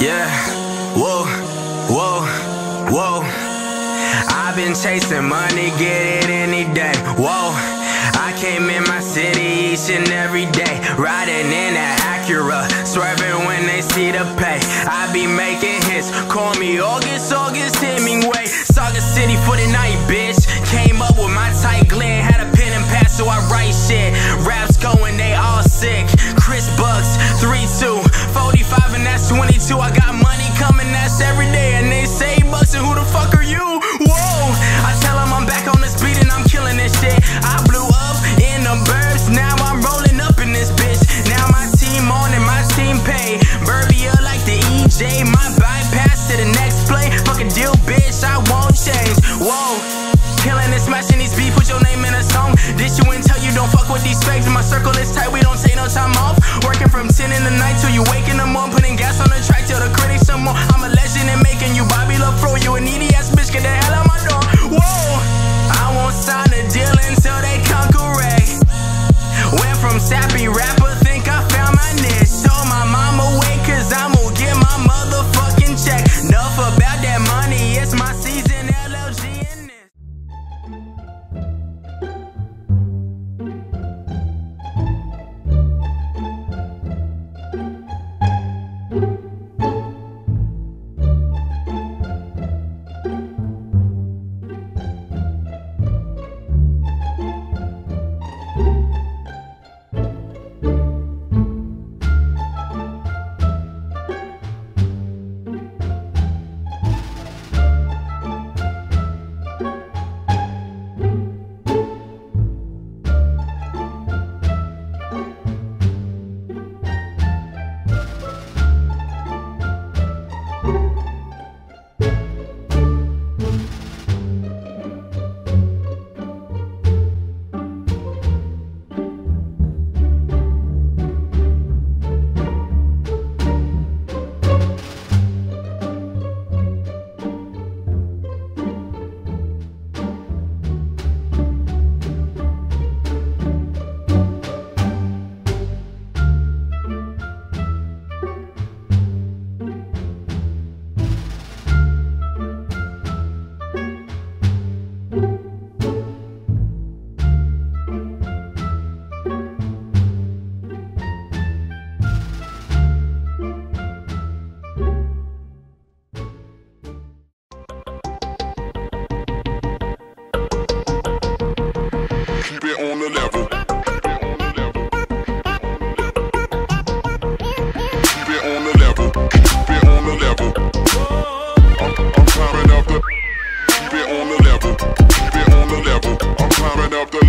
Yeah, whoa, whoa, whoa. I've been chasing money, get it any day. Whoa, I came in my city each and every day, riding in that Acura, swerving when they see the pay. I be making hits, call me August, August Hemingway. Saga City for the night, bitch. Came up with my tight Glen, had a pen and pad, so I write shit. Raps going, they all sick. Chris Bucks, 3 2, 45, and that's 22. I got money coming, that's every day. And they say, Bucks, who the fuck are you? Whoa, I tell them I'm back on this beat and I'm killing this shit. I blew up in the burbs, now I'm rolling up in this bitch. Now my team on and my team pay. Burbia like the EJ, my bypass to the next play. Fucking deal, bitch, I won't change. Whoa. Killing and smashing these beats, put your name in a song. Ditch you and tell you don't fuck with these fakes. My circle is tight, we don't take no time off. Working from 10 in the night till you wake in the morning.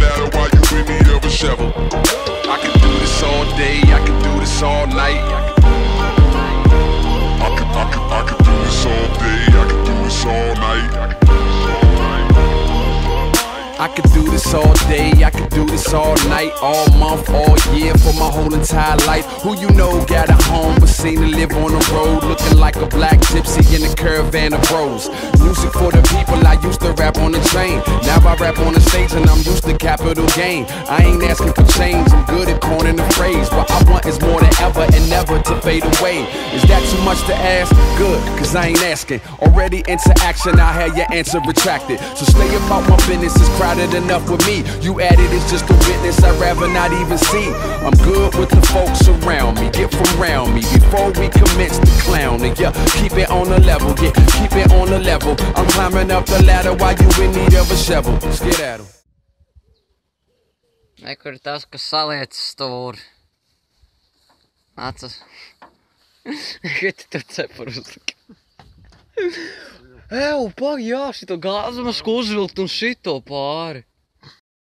You of a shovel. I can do this all day, I can do this all night. I could do this all day, I could do this all night, all month, all year, for my whole entire life. Who you know got a home, but seen to live on the road, looking like a black gypsy in a caravan of bros. Music for the people, I used to rap on the train. Now I rap on the stage and I'm used to capital gain. I ain't asking for change, I'm good at coining the phrase. What I want is more than ever and never to fade away. Is that too much to ask? Good, cause I ain't asking. Already into action, I had your answer retracted. So stay about my business, it's enough with me. You added is just a witness, I'd rather not even see. I'm good with the folks around me, get from around me before we commence the clowning. Yeah, keep it on the level, yeah, keep it on the level. I'm climbing up the ladder while you in need of a shovel. Let's get at 'em. Ei, kur tas, kas saliec stūri. Uz. Kad tu cepur uzliki? Ew, pag, jā, šito gāzi masku uzvilkt un šito pāri.